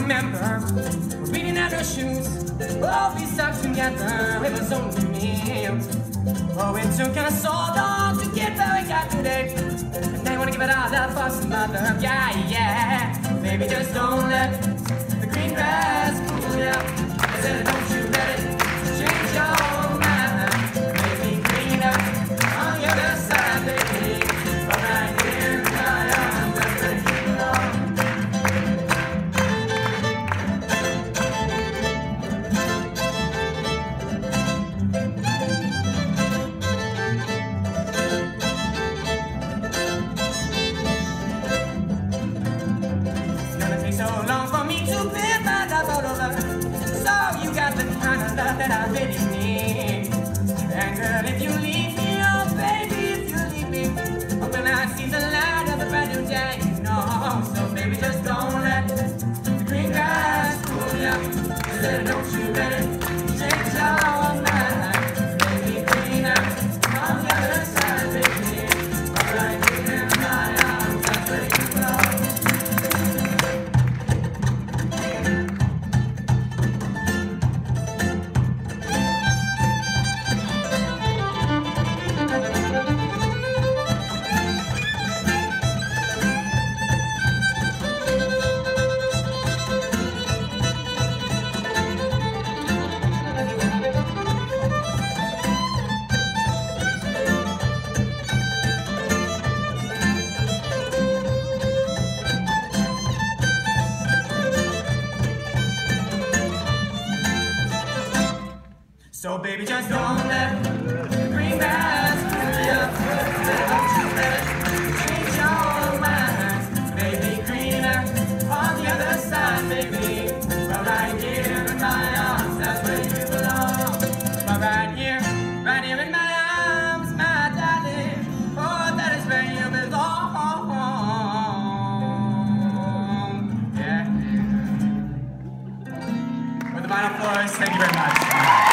remember reading out our shoes. Oh, we stuck together, it was only me. Oh, it took us so long to get where we got today. And I wanna give it all up for some other, yeah, yeah. Baby, just don't let the green grass to live my life all over. So you got the kind of love that I really need. And girl, if you leave me, oh baby, if you leave me, when I see the light of a brand new day, you know. So baby, just don't So baby, just don't let green grass fool you. You let it change your mind. Maybe greener on the other side, baby. But right here in my arms, that's where you belong. But right here, right here in my arms, my darling. Oh, that is where you belong. Yeah. With the final chorus, thank you very much.